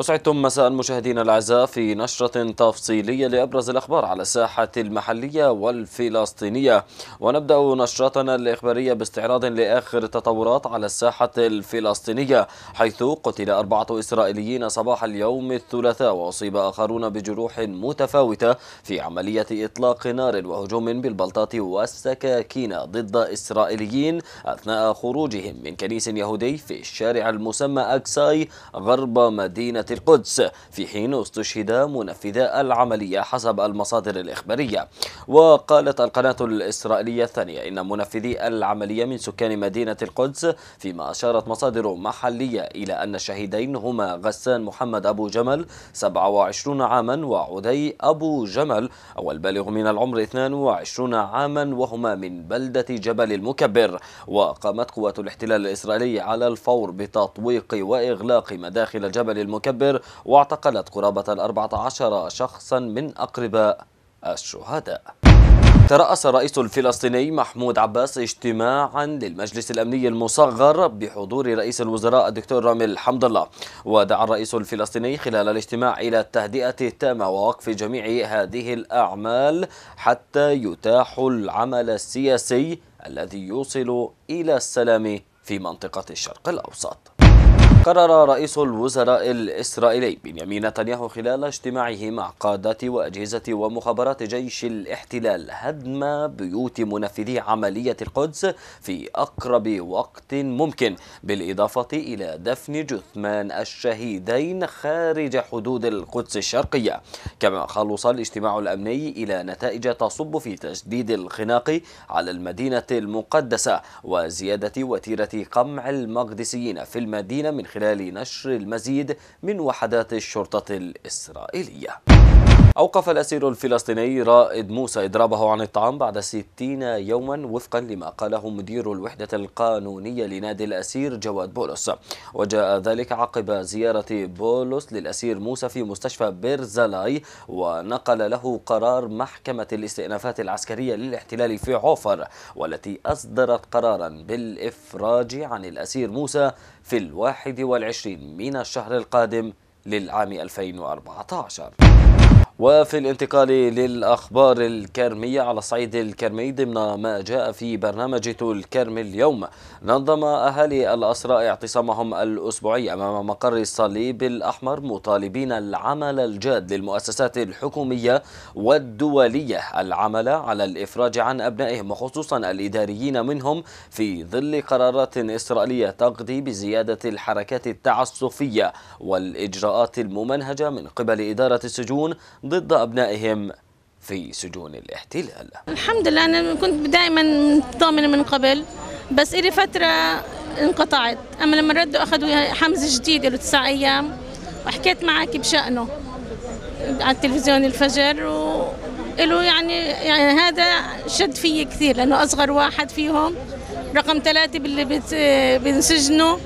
أسعدتم مساء المشاهدين الأعزاء في نشرة تفصيلية لأبرز الأخبار على الساحة المحلية والفلسطينية. ونبدأ نشرتنا الإخبارية باستعراض لآخر التطورات على الساحة الفلسطينية حيث قتل أربعة إسرائيليين صباح اليوم الثلاثاء وأصيب آخرون بجروح متفاوتة في عملية إطلاق نار وهجوم بالبلطات والسكاكين ضد إسرائيليين أثناء خروجهم من كنيس يهودي في الشارع المسمى أكساي غرب مدينة القدس في حين استشهد منفذا العملية حسب المصادر الإخبارية. وقالت القناة الإسرائيلية الثانية إن منفذي العملية من سكان مدينة القدس فيما أشارت مصادر محلية إلى أن الشهيدين هما غسان محمد أبو جمل 27 عاما وعدي أبو جمل والبالغ من العمر 22 عاما وهما من بلدة جبل المكبر. وقامت قوات الاحتلال الإسرائيلي على الفور بتطويق وإغلاق مداخل جبل المكبر المكبر واعتقلت قرابة الأربعة عشر شخصا من أقرباء الشهداء. ترأس الرئيس الفلسطيني محمود عباس اجتماعا للمجلس الأمني المصغر بحضور رئيس الوزراء الدكتور رامي حمد الله. ودعا الرئيس الفلسطيني خلال الاجتماع إلى التهدئة التامة ووقف جميع هذه الأعمال حتى يتاح العمل السياسي الذي يوصل إلى السلام في منطقة الشرق الأوسط. قرر رئيس الوزراء الإسرائيلي بنيامين نتنياهو خلال اجتماعه مع قادة وأجهزة ومخابرات جيش الاحتلال هدم بيوت منفذي عملية القدس في أقرب وقت ممكن بالإضافة إلى دفن جثمان الشهيدين خارج حدود القدس الشرقية. كما خلص الاجتماع الأمني إلى نتائج تصب في تجديد الخناق على المدينة المقدسة وزيادة وتيرة قمع المقدسيين في المدينة من خلال نشر المزيد من وحدات الشرطة الإسرائيلية. أوقف الأسير الفلسطيني رائد موسى إضرابه عن الطعام بعد ستين يوما وفقا لما قاله مدير الوحدة القانونية لنادي الأسير جواد بولس. وجاء ذلك عقب زيارة بولس للأسير موسى في مستشفى بيرزالاي ونقل له قرار محكمة الاستئنافات العسكرية للاحتلال في عوفر والتي أصدرت قرارا بالإفراج عن الأسير موسى في الواحد والعشرين من الشهر القادم للعام 2014 وفي الانتقال للأخبار الكرمية على الصعيد الكرمي ضمن ما جاء في برنامج الكرم اليوم نظم أهالي الأسرى اعتصامهم الأسبوعي أمام مقر الصليب الأحمر مطالبين العمل الجاد للمؤسسات الحكومية والدولية. العمل على الإفراج عن أبنائهم وخصوصا الإداريين منهم في ظل قرارات إسرائيلية تقضي بزيادة الحركات التعسفية والإجراءات الممنهجة من قبل إدارة السجون ضد أبنائهم في سجون الاحتلال. الحمد لله أنا كنت دائما مطمنة من قبل بس إلي فترة انقطعت. أما لما ردوا أخذوا حمزة جديد له تسع أيام وحكيت معك بشأنه على التلفزيون الفجر و له يعني يعني هذا شد فيي كثير لأنه أصغر واحد فيهم رقم ثلاثة باللي بنسجنه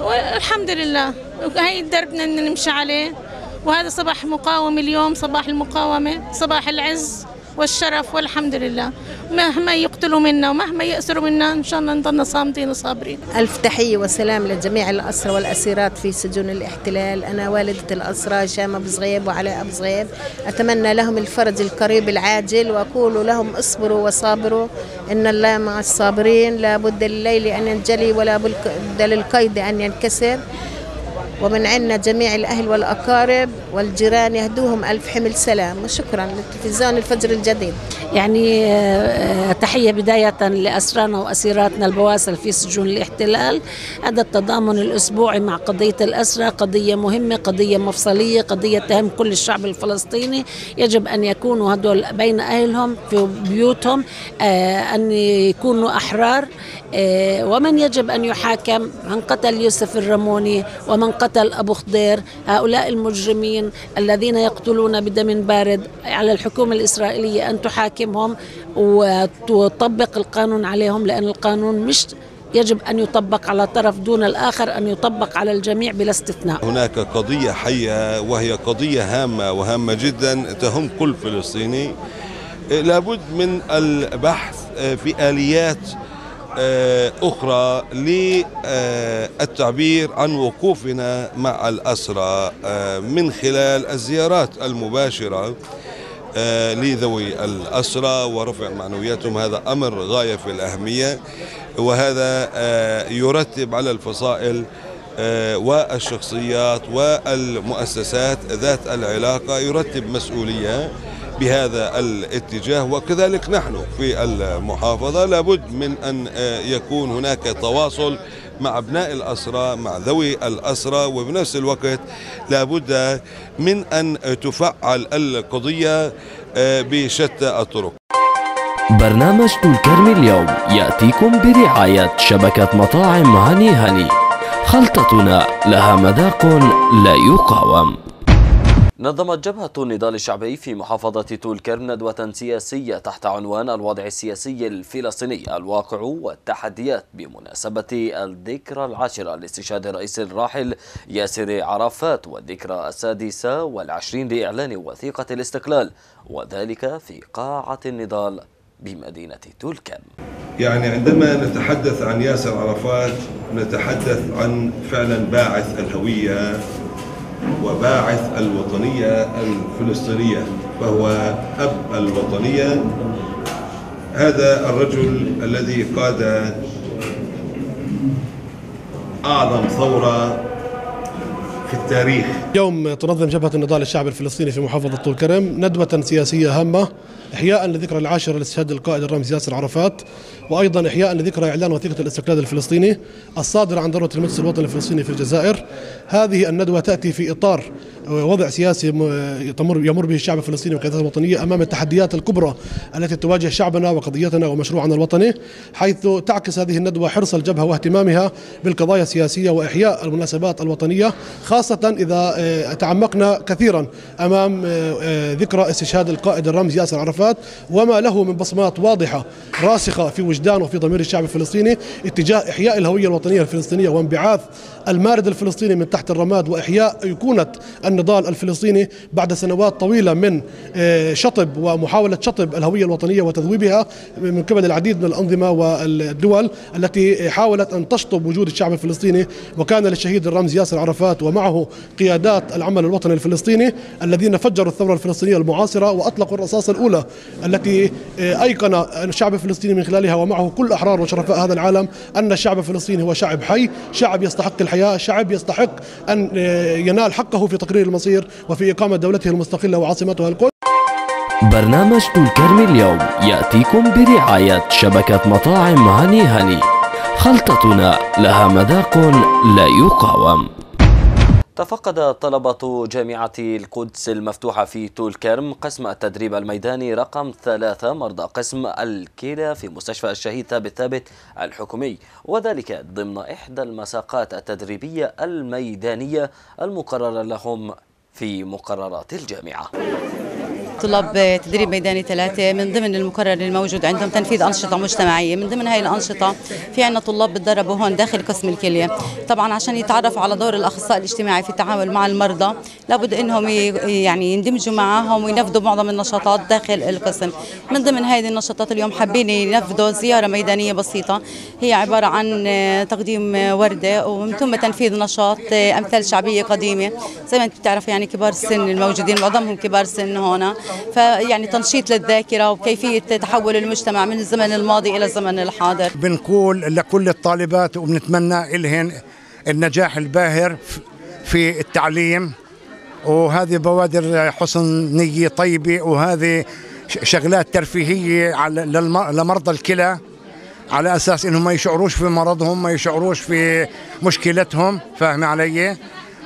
والحمد لله. هي دربنا نمشي عليه. وهذا صباح مقاومة اليوم صباح المقاومة صباح العز والشرف والحمد لله. مهما يقتلوا منا ومهما يأسروا منا إن شاء الله نضلنا صامتين وصابرين. ألف تحية وسلام لجميع الأسرى والأسيرات في سجون الاحتلال. أنا والدة الأسرى شام أبو صغيب وعلاء أبو صغيب أتمنى لهم الفرج القريب العاجل وأقول لهم اصبروا وصابروا. إن الله مع الصابرين. لا بد لليل أن ينجلي ولا بد للقيد أن ينكسر. ومن عنا جميع الأهل والأقارب والجيران يهدوهم ألف حمل سلام. وشكرا للتلفزيون الفجر الجديد. يعني آه، تحية بداية لأسرانا وأسيراتنا البواسل في سجون الاحتلال. هذا التضامن الأسبوعي مع قضية الأسرة قضية مهمة قضية مفصلية قضية تهم كل الشعب الفلسطيني. يجب أن يكونوا هدول بين أهلهم في بيوتهم آه، أن يكونوا أحرار. آه، ومن يجب أن يحاكم؟ من قتل يوسف الرموني ومن قتل أبو خضير. هؤلاء المجرمين الذين يقتلون بدم بارد. على الحكومة الإسرائيلية أن تحاكمهم وتطبق القانون عليهم لأن القانون مش يجب أن يطبق على طرف دون الآخر أن يطبق على الجميع بلا استثناء. هناك قضية حية وهي قضية هامة وهامة جدا تهم كل فلسطيني. لابد من البحث في آليات آه، أخرى للتعبير عن وقوفنا مع الأسرى آه، من خلال الزيارات المباشرة. لذوي الأسرى ورفع معنوياتهم. هذا أمر غاية في الأهمية وهذا آه، يرتب على الفصائل آه، والشخصيات والمؤسسات ذات العلاقة يرتب مسؤولية بهذا الاتجاه. وكذلك نحن في المحافظة لابد من أن آه، يكون هناك تواصل مع أبناء الأسرى مع ذوي الأسرى وبنفس الوقت لابد من أن تفعل القضية آه، بشتى الطرق. برنامج طول كرم اليوم يأتيكم برعاية شبكة مطاعم هني هني خلطتنا لها مذاق لا يقاوم. نظمت جبهة النضال الشعبي في محافظة طول كرم ندوة سياسية تحت عنوان الوضع السياسي الفلسطيني الواقع والتحديات بمناسبة الذكرى العاشرة لاستشهاد الرئيس الراحل ياسر عرفات والذكرى السادسة والعشرين لإعلان وثيقة الاستقلال وذلك في قاعة النضال بمدينة طول كرم. يعني عندما نتحدث عن ياسر عرفات نتحدث عن فعلا باعث الهوية وباعث الوطنية الفلسطينية فهو أب الوطنية. هذا الرجل الذي قاد أعظم ثورة في التاريخ. اليوم تنظم جبهة النضال الشعبي الفلسطيني في محافظة طول كرم ندوة سياسية هامة إحياء لذكرى العاشرة لاستشهاد القائد الرمز ياسر عرفات وأيضا إحياء لذكرى إعلان وثيقة الاستقلال الفلسطيني الصادرة عن دولة المجلس الوطني الفلسطيني في الجزائر. هذه الندوة تأتي في إطار وضع سياسي يمر به الشعب الفلسطيني وقيادته الوطنية أمام التحديات الكبرى التي تواجه شعبنا وقضيتنا ومشروعنا الوطني حيث تعكس هذه الندوة حرص الجبهة واهتمامها بالقضايا السياسية وإحياء المناسبات الوطنية خاصة إذا آه، تعمقنا كثيرا أمام آه، آه، ذكرى استشهاد القائد الرمز ياسر عرفات وما له من بصمات واضحة راسخة في وجدان وفي ضمير الشعب الفلسطيني اتجاه إحياء الهوية الوطنية الفلسطينية وانبعاث المارد الفلسطيني من تحت الرماد وإحياء أيقونة النضال الفلسطيني بعد سنوات طويلة من شطب ومحاولة شطب الهوية الوطنية وتذويبها من قبل العديد من الأنظمة والدول التي حاولت أن تشطب وجود الشعب الفلسطيني وكان للشهيد الرمز ياسر عرفات ومعه قيادات العمل الوطني الفلسطيني الذين فجروا الثورة الفلسطينية المعاصرة وأطلقوا الرصاصة الأولى التي آه، أيقن الشعب الفلسطيني من خلالها ومعه كل أحرار وشرفاء هذا العالم أن الشعب الفلسطيني هو شعب حي شعب يستحق الحياة شعب يستحق أن آه، ينال حقه في تقرير المصير وفي إقامة دولته المستقلة وعاصمتها القدس برنامج طول كرم اليوم يأتيكم برعاية شبكة مطاعم هني هني خلطتنا لها مذاق لا يقاوم. تفقد طلبة جامعة القدس المفتوحة في طول كرم قسم التدريب الميداني رقم ثلاثة مرضى قسم الكلى في مستشفى الشهيد ثابت ثابت الحكومي وذلك ضمن إحدى المساقات التدريبية الميدانية المقررة لهم في مقررات الجامعة. طلاب تدريب ميداني ثلاثة من ضمن المقرر الموجود عندهم تنفيذ أنشطة مجتمعية من ضمن هاي الأنشطة في عنا طلاب بتدربوا هون داخل قسم الكلية. طبعا عشان يتعرفوا على دور الأخصائي الاجتماعي في التعامل مع المرضى لابد إنهم يعني يندمجوا معهم وينفذوا معظم النشاطات داخل القسم. من ضمن هذه النشاطات اليوم حابين ينفذوا زيارة ميدانية بسيطة. هي عبارة عن تقديم وردة ومن ثم تنفيذ نشاط أمثال شعبية قديمة. زي ما أنت بتعرف يعني كبار السن الموجودين معظمهم كبار سن هنا. فيعني تنشيط للذاكرة وكيفية تحول المجتمع من الزمن الماضي إلى الزمن الحاضر. بنقول لكل الطالبات وبنتمنى لهن النجاح الباهر في التعليم وهذه بوادر حسن نية طيبة وهذه شغلات ترفيهية على لمرضى الكلى على أساس إنهم ما يشعروش في مرضهم ما يشعروش في مشكلتهم فاهم علي؟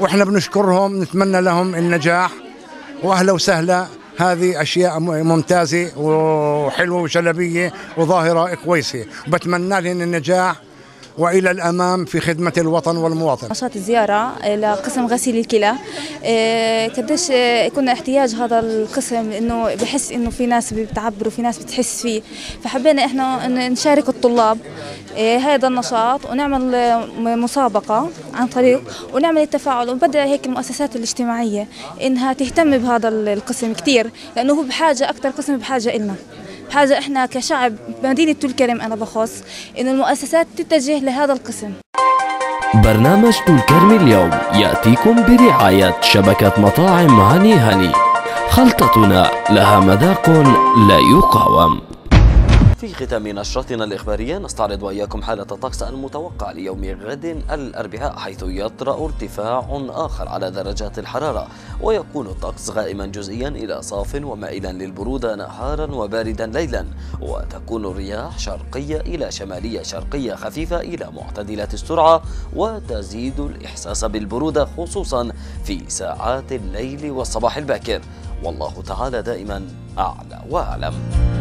وإحنا بنشكرهم نتمنى لهم النجاح وأهلا وسهلا هذه أشياء ممتازة وحلوة وشلبيه وظاهرة كويسة. بتمنى لهم النجاح وإلى الأمام في خدمة الوطن والمواطن. نشاط الزيارة لقسم غسيل الكلى. إيه، قديش إيه، يكون احتياج هذا القسم إنه بحس إنه في ناس بتعبر وفي ناس بتحس فيه. فحبينا إحنا نشارك الطلاب إيه، هذا النشاط ونعمل مسابقة عن طريق ونعمل التفاعل ونبدأ هيك المؤسسات الاجتماعية إنها تهتم بهذا القسم كثير لأنه هو بحاجة أكثر قسم بحاجة إلنا. بحاجة إحنا كشعب مدينة طول كرم أنا بخص إنه المؤسسات تتجه لهذا القسم. برنامج طول كرم اليوم يأتيكم برعاية شبكة مطاعم هاني هاني. خلطتنا لها مذاق لا يقاوم. في ختام نشرتنا الإخبارية نستعرض وإياكم حالة الطقس المتوقع ليوم غد الأربعاء حيث يطرأ ارتفاع آخر على درجات الحرارة ويكون الطقس غائما جزئيا إلى صاف ومائلا للبرودة نهارا وباردا ليلا وتكون الرياح شرقية إلى شمالية شرقية خفيفة إلى معتدلة السرعة وتزيد الإحساس بالبرودة خصوصا في ساعات الليل والصباح الباكر. والله تعالى دائما أعلى وأعلم.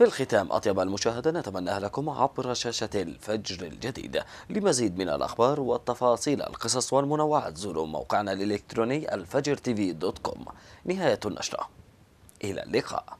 في الختام أطيب المشاهدة نتمناها لكم عبر شاشة الفجر الجديد. لمزيد من الأخبار والتفاصيل القصص والمنوعات زوروا موقعنا الإلكتروني الفجر TV dot com. نهاية النشرة. إلى اللقاء.